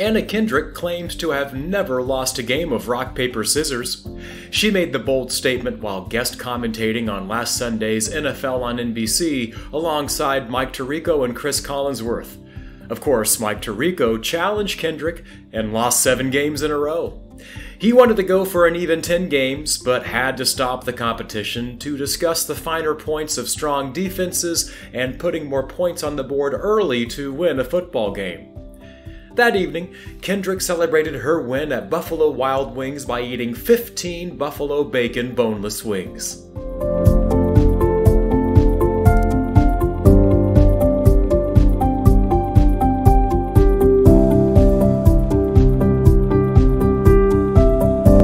Anna Kendrick claimed to have never lost a game of rock, paper, scissors. She made the bold statement while guest commentating on last Sunday's NFL on NBC alongside Mike Tirico and Chris Collinsworth. Of course, Mike Tirico challenged Kendrick and lost seven games in a row. He wanted to go for an even 10 games, but had to stop the competition to discuss the finer points of strong defenses and putting more points on the board early to win a football game. That evening, Kendrick celebrated her win at Buffalo Wild Wings by eating 15 buffalo bacon boneless wings.